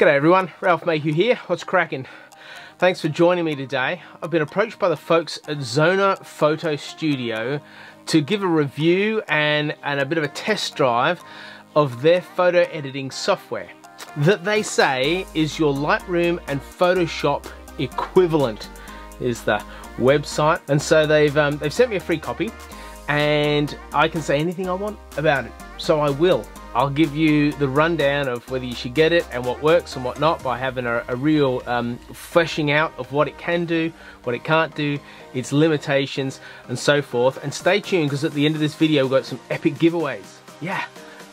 G'day everyone, Ralph Mayhew here. What's cracking? Thanks for joining me today. I've been approached by the folks at Zoner Photo Studio to give a review and, and a bit of a test drive of their photo editing software that they say is your Lightroom and Photoshop equivalent is the website and so they've um, they've sent me a free copy and I can say anything I want about it so I will I'll give you the rundown of whether you should get it and what works and what not by having a, a real um, fleshing out of what it can do, what it can't do, its limitations and so forth. And stay tuned because at the end of this video we've got some epic giveaways. Yeah,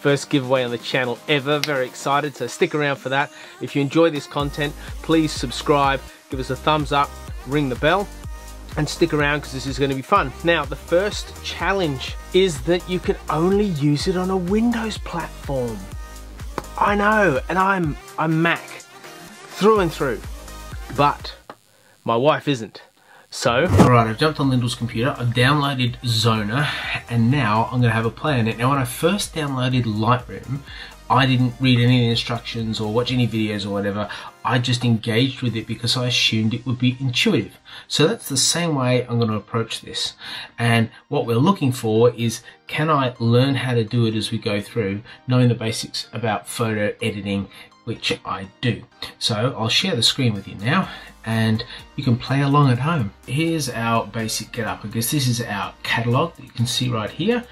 first giveaway on the channel ever. Very excited, so stick around for that. If you enjoy this content, please subscribe, give us a thumbs up, ring the bell, and stick around because this is going to be fun. Now, the first challenge is that you can only use it on a Windows platform. I know, and I'm, I'm Mac through and through, but my wife isn't. So, alright, I've jumped on Lyndall's computer, I've downloaded Zoner, and now I'm going to have a play on it. Now, when I first downloaded Lightroom, I didn't read any instructions or watch any videos or whatever. I just engaged with it because I assumed it would be intuitive. So that's the same way I'm going to approach this. And what we're looking for is can I learn how to do it as we go through, knowing the basics about photo editing, which I do. So I'll share the screen with you now and you can play along at home. Here's our basic getup. I guess this is our catalog that you can see right here.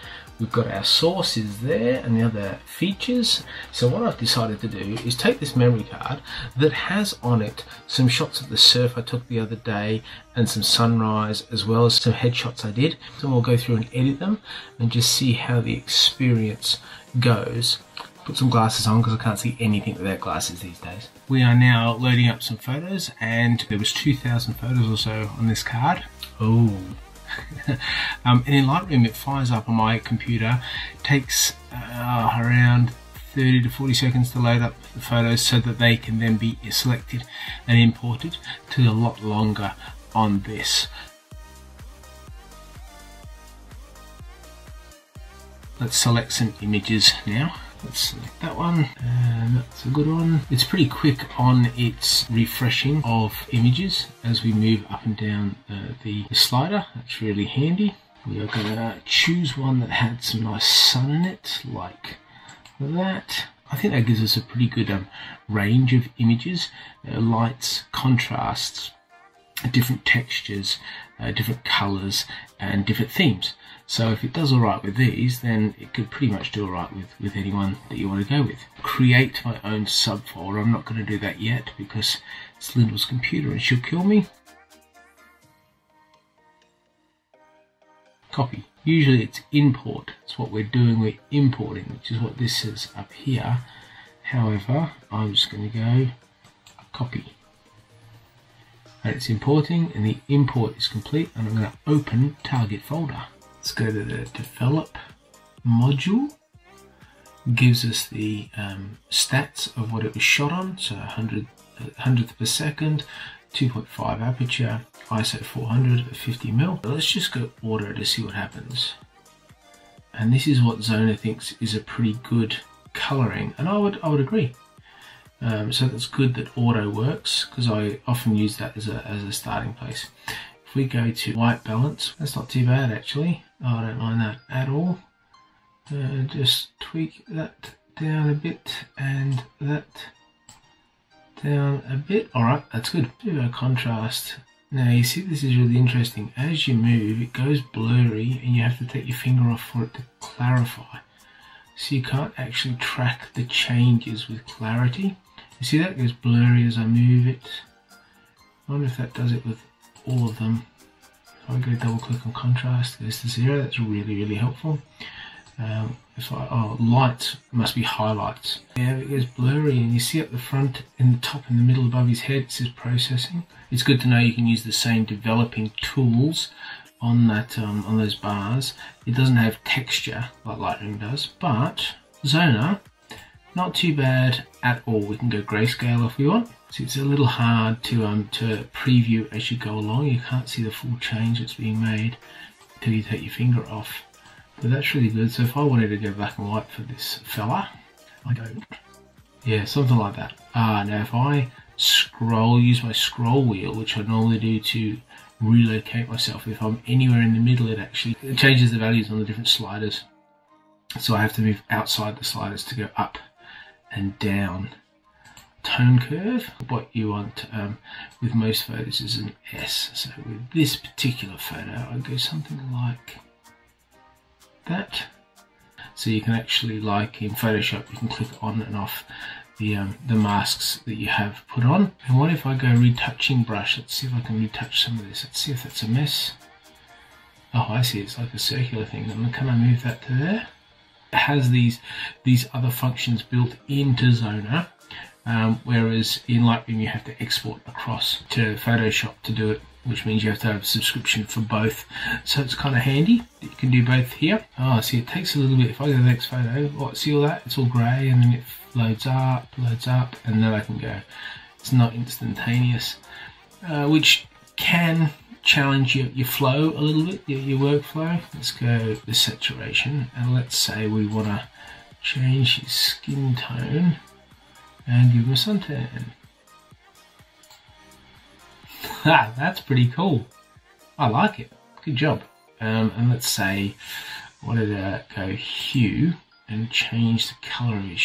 We've got our sources there and the other features. So what I've decided to do is take this memory card that has on it some shots of the surf I took the other day and some sunrise as well as some headshots I did. So we'll go through and edit them and just see how the experience goes. Put some glasses on because I can't see anything without glasses these days. We are now loading up some photos and there was 2,000 photos or so on this card. Oh, um, and in Lightroom it fires up on my computer, takes uh, around 30 to 40 seconds to load up the photos so that they can then be selected and imported to a lot longer on this. Let's select some images now. Let's select that one, and that's a good one. It's pretty quick on its refreshing of images as we move up and down uh, the, the slider. That's really handy. We are going to choose one that had some nice sun in it, like that. I think that gives us a pretty good um, range of images, uh, lights, contrasts, different textures, uh, different colors, and different themes. So if it does all right with these, then it could pretty much do all right with, with anyone that you want to go with. Create my own subfolder. I'm not going to do that yet because it's Lyndall's computer and she'll kill me. Copy. Usually it's import. It's what we're doing. We're importing, which is what this says up here. However, I'm just going to go copy. And it's importing and the import is complete and I'm going to open target folder. Let's go to the develop module. Gives us the um, stats of what it was shot on, so 100 hundredth per second, 2.5 aperture, ISO 400 at 50 mil. Let's just go auto to see what happens. And this is what Zoner thinks is a pretty good coloring, and I would I would agree. Um, so that's good that auto works because I often use that as a, as a starting place. We go to white balance, that's not too bad actually. Oh, I don't mind that at all. Uh, just tweak that down a bit and that down a bit. Alright, that's good. Do a contrast. Now you see this is really interesting. As you move, it goes blurry and you have to take your finger off for it to clarify. So you can't actually track the changes with clarity. You see that goes blurry as I move it. I wonder if that does it with all of them. If I go double click on contrast, goes to zero, that's really, really helpful. Um, if I, oh, lights must be highlights. Yeah, it goes blurry and you see at the front, in the top, in the middle above his head, it says processing. It's good to know you can use the same developing tools on that um, on those bars. It doesn't have texture like Lightroom does, but Zoner, not too bad at all. We can go grayscale if we want. So it's a little hard to um to preview as you go along. You can't see the full change that's being made until you take your finger off. But that's really good. So if I wanted to go black and white for this fella, I go, yeah, something like that. Ah, now if I scroll, use my scroll wheel, which I normally do to relocate myself, if I'm anywhere in the middle, it actually changes the values on the different sliders. So I have to move outside the sliders to go up and down. Tone curve, what you want um, with most photos is an S. So with this particular photo, I'd go something like that. So you can actually, like in Photoshop, you can click on and off the, um, the masks that you have put on. And what if I go retouching brush? Let's see if I can retouch some of this. Let's see if that's a mess. Oh, I see. It's like a circular thing. Can I move that to there? It has these these other functions built into Zoner. Um, whereas in Lightroom you have to export across to Photoshop to do it which means you have to have a subscription for both. So it's kind of handy you can do both here. Oh, see, it takes a little bit. If I go to the next photo, what, see all that? It's all grey and then it loads up, loads up, and then I can go. It's not instantaneous, uh, which can challenge your, your flow a little bit, your, your workflow. Let's go the saturation, and let's say we want to change his skin tone and give a suntan. that's pretty cool. I like it. Good job. Um, and let's say, what did I go hue and change the color of his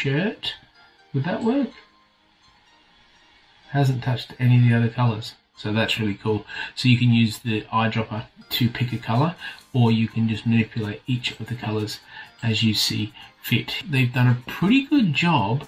shirt. Would that work? Hasn't touched any of the other colors. So that's really cool. So you can use the eyedropper to pick a color or you can just manipulate each of the colors as you see fit. They've done a pretty good job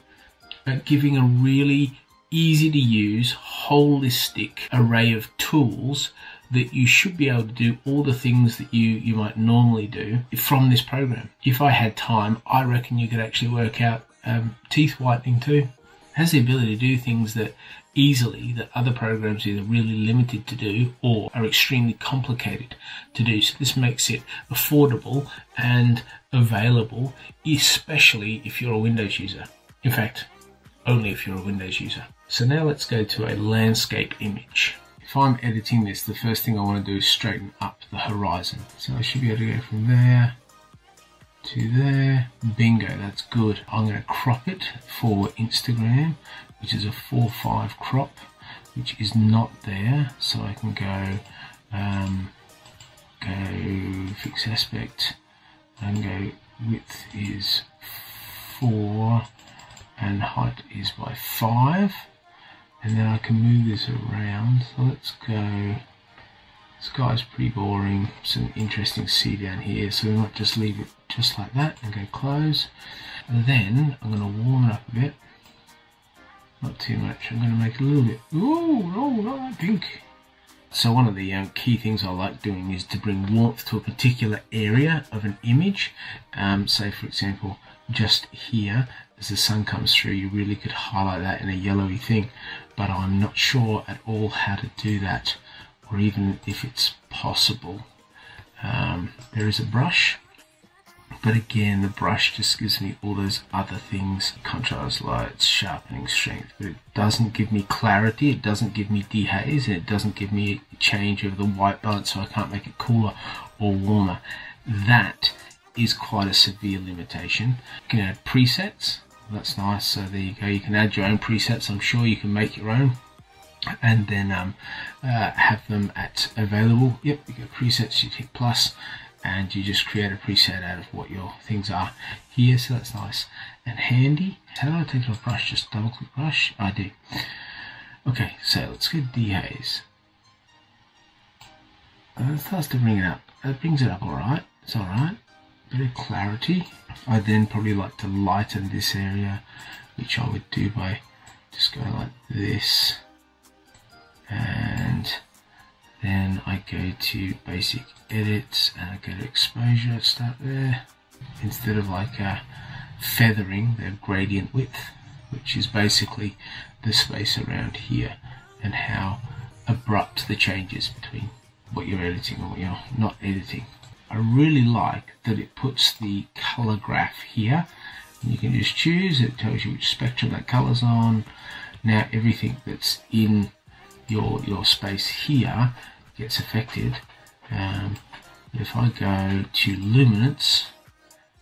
at giving a really easy to use, holistic array of tools that you should be able to do all the things that you, you might normally do from this program. If I had time, I reckon you could actually work out um, teeth whitening too. Has the ability to do things that easily that other programs either really limited to do or are extremely complicated to do. So this makes it affordable and available, especially if you're a Windows user. In fact, only if you're a Windows user. So now let's go to a landscape image. If I'm editing this, the first thing I want to do is straighten up the horizon. So I should be able to go from there to there. Bingo, that's good. I'm going to crop it for Instagram, which is a 4-5 crop, which is not there. So I can go, um, go fix aspect and go width is 4 and height is by 5 and then I can move this around so let's go guy's pretty boring some interesting sea down here so we might just leave it just like that and go close. And then I'm going to warm it up a bit. Not too much I'm going to make a little bit oh no not that pink. So one of the um, key things I like doing is to bring warmth to a particular area of an image. Um, say for example just here as the sun comes through you really could highlight that in a yellowy thing but I'm not sure at all how to do that or even if it's possible um, there is a brush but again the brush just gives me all those other things contrast lights sharpening strength but it doesn't give me clarity it doesn't give me dehaze and it doesn't give me a change of the white balance so I can't make it cooler or warmer that is quite a severe limitation you can add presets that's nice. So there you go. You can add your own presets. I'm sure you can make your own and then um, uh, have them at available. Yep, you go presets, you hit plus and you just create a preset out of what your things are here. So that's nice and handy. How do I take off brush? Just double click brush? I do. Okay, so let's get dehaze. Uh, it starts to bring it up. It brings it up alright. It's alright bit of clarity. I then probably like to lighten this area, which I would do by just going like this. And then I go to basic edits and I go to exposure, start there. Instead of like a feathering, the gradient width, which is basically the space around here and how abrupt the changes between what you're editing and what you're not editing. I really like that it puts the color graph here. You can just choose, it tells you which spectrum that color's on. Now everything that's in your, your space here gets affected. Um, if I go to luminance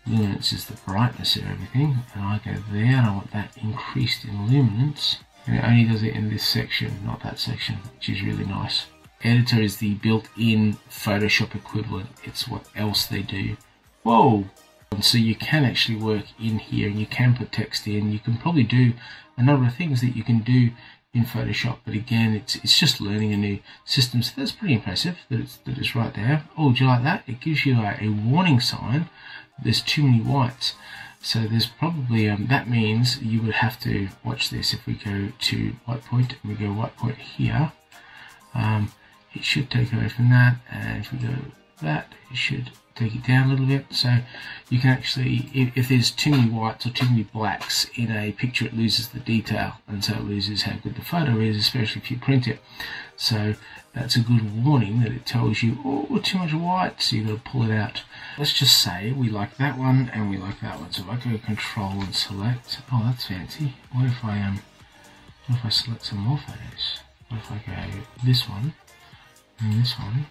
luminance is the brightness of everything. And I go there and I want that increased in luminance. And it only does it in this section not that section which is really nice. Editor is the built-in Photoshop equivalent. It's what else they do. Whoa! And so you can actually work in here and you can put text in. You can probably do a number of things that you can do in Photoshop but again it's it's just learning a new system. So that's pretty impressive that it's that it's right there. Oh do you like that? It gives you a, a warning sign. There's too many whites. So there's probably, um, that means you would have to watch this. If we go to white point and we go white point here. Um, it should take away from that. And if we go that, it should take it down a little bit. So you can actually, if, if, there's too many whites or too many blacks in a picture, it loses the detail and so it loses how good the photo is, especially if you print it. So that's a good warning that it tells you, oh, too much white, so you've got to pull it out. Let's just say we like that one and we like that one. So if I go control and select, oh, that's fancy. What if I, um, what if I select some more photos? What if I go this one and this one?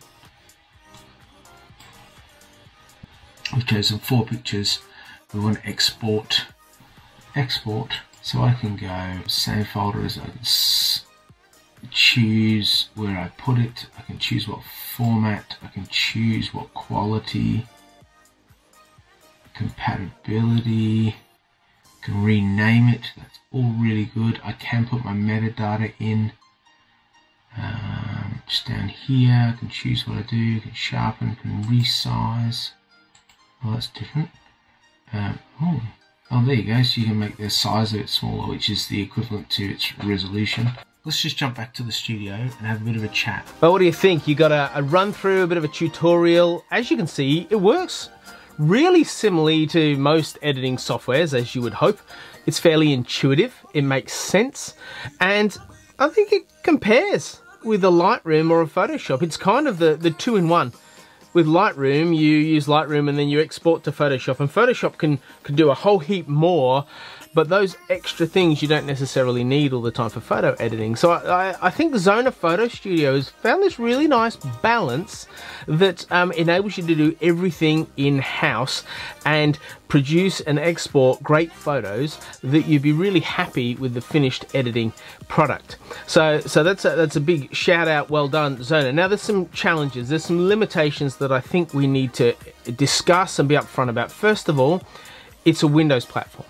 We've chosen four pictures. We want to export, export. So I can go save folder as I choose where I put it, I can choose what format, I can choose what quality, compatibility, I can rename it, that's all really good. I can put my metadata in um, just down here, I can choose what I do, I can sharpen, I can resize, well that's different. Um, oh, oh there you go, so you can make the size of it smaller, which is the equivalent to its resolution let's just jump back to the studio and have a bit of a chat. But what do you think? You got a, a run through, a bit of a tutorial. As you can see, it works really similarly to most editing softwares, as you would hope. It's fairly intuitive, it makes sense, and I think it compares with a Lightroom or a Photoshop. It's kind of the, the two-in-one. With Lightroom, you use Lightroom and then you export to Photoshop, and Photoshop can, can do a whole heap more but those extra things you don't necessarily need all the time for photo editing. So I, I, I think Zoner Photo Studio has found this really nice balance that um, enables you to do everything in-house and produce and export great photos that you'd be really happy with the finished editing product. So, so that's a, that's a big shout out, well done Zoner. Now there's some challenges, there's some limitations that I think we need to discuss and be upfront about. First of all, it's a Windows platform.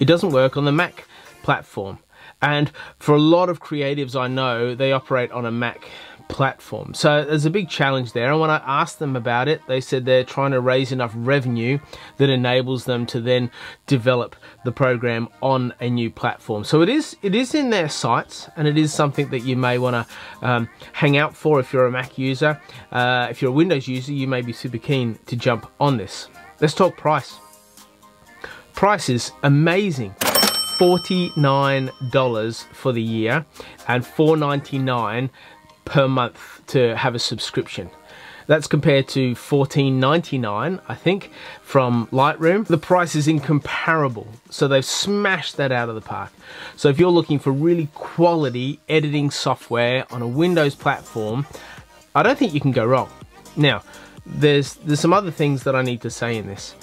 It doesn't work on the Mac platform. And for a lot of creatives I know, they operate on a Mac platform. So there's a big challenge there. And when I asked them about it, they said they're trying to raise enough revenue that enables them to then develop the program on a new platform. So it is it is in their sights, and it is something that you may want to um, hang out for if you're a Mac user. Uh, if you're a Windows user, you may be super keen to jump on this. Let's talk price. Price is amazing. $49 for the year and $4.99 per month to have a subscription. That's compared to $14.99, I think, from Lightroom. The price is incomparable, so they've smashed that out of the park. So if you're looking for really quality editing software on a Windows platform, I don't think you can go wrong. Now, there's there's some other things that I need to say in this.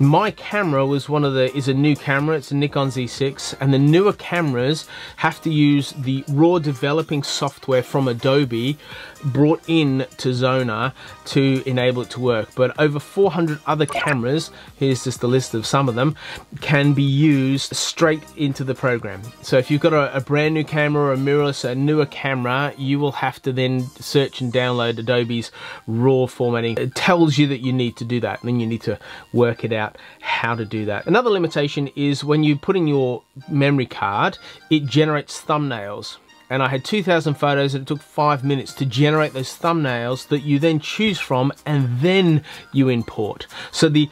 My camera was one of the is a new camera. It's a Nikon Z6, and the newer cameras have to use the raw developing software from Adobe brought in to Zoner to enable it to work. But over 400 other cameras, here's just the list of some of them, can be used straight into the program. So if you've got a, a brand new camera or a mirrorless, a newer camera, you will have to then search and download Adobe's raw formatting. It tells you that you need to do that, and then you need to work it out how to do that. Another limitation is when you put in your memory card, it generates thumbnails and I had 2,000 photos and it took five minutes to generate those thumbnails that you then choose from and then you import. So the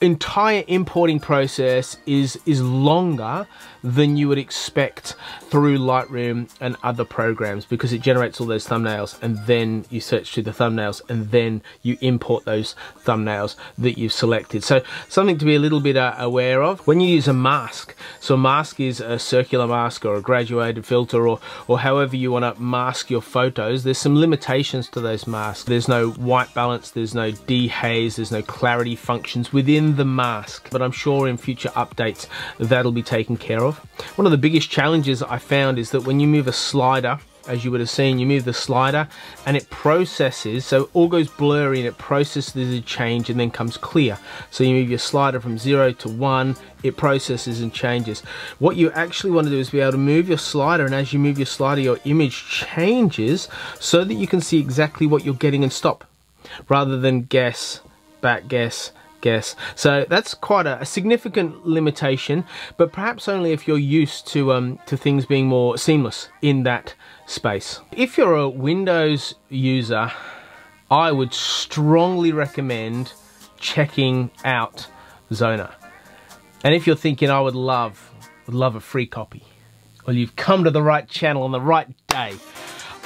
entire importing process is is longer than you would expect through Lightroom and other programs because it generates all those thumbnails and then you search through the thumbnails and then you import those thumbnails that you've selected. So something to be a little bit uh, aware of. When you use a mask, so a mask is a circular mask or a graduated filter or, or however you want to mask your photos, there's some limitations to those masks. There's no white balance, there's no dehaze, there's no clarity functions within the mask. But I'm sure in future updates that'll be taken care of. One of the biggest challenges I found is that when you move a slider as you would have seen, you move the slider and it processes, so it all goes blurry and it processes the change and then comes clear. So you move your slider from zero to one, it processes and changes. What you actually want to do is be able to move your slider and as you move your slider, your image changes so that you can see exactly what you're getting and stop rather than guess, back guess, guess. So that's quite a, a, significant limitation, but perhaps only if you're used to um, to things being more seamless in that space. If you're a Windows user, I would strongly recommend checking out Zoner. And if you're thinking I would love, would love a free copy, well you've come to the right channel on the right day.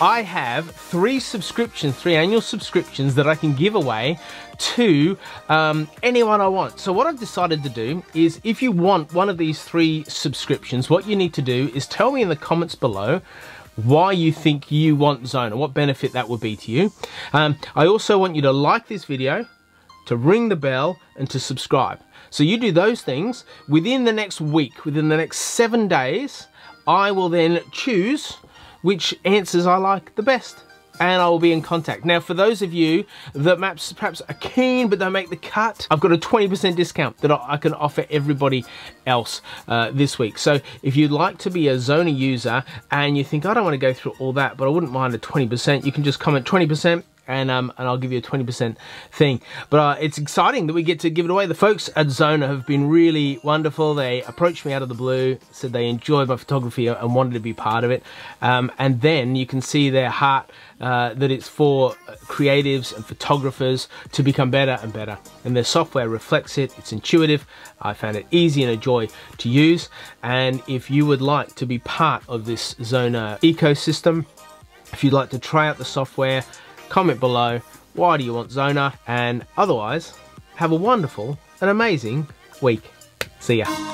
I have three subscriptions, three annual subscriptions that I can give away to um, anyone I want. So what I've decided to do is if you want one of these three subscriptions, what you need to do is tell me in the comments below why you think you want Zoner, what benefit that would be to you. Um, I also want you to like this video, to ring the bell, and to subscribe. So you do those things within the next week, within the next seven days, I will then choose which answers I like the best and I will be in contact. Now, for those of you that maps perhaps are keen but don't make the cut, I've got a 20% discount that I can offer everybody else uh, this week. So if you'd like to be a Zoner user and you think, I don't want to go through all that, but I wouldn't mind a 20%, you can just comment 20% and um, and I'll give you a 20% thing. But uh, it's exciting that we get to give it away. The folks at Zoner have been really wonderful. They approached me out of the blue, said they enjoyed my photography and wanted to be part of it. Um, and then you can see their heart uh, that it's for creatives and photographers to become better and better. And their software reflects it. It's intuitive. I found it easy and a joy to use. And if you would like to be part of this Zoner ecosystem, if you'd like to try out the software, comment below why do you want Zoner, and otherwise have a wonderful and amazing week. See ya.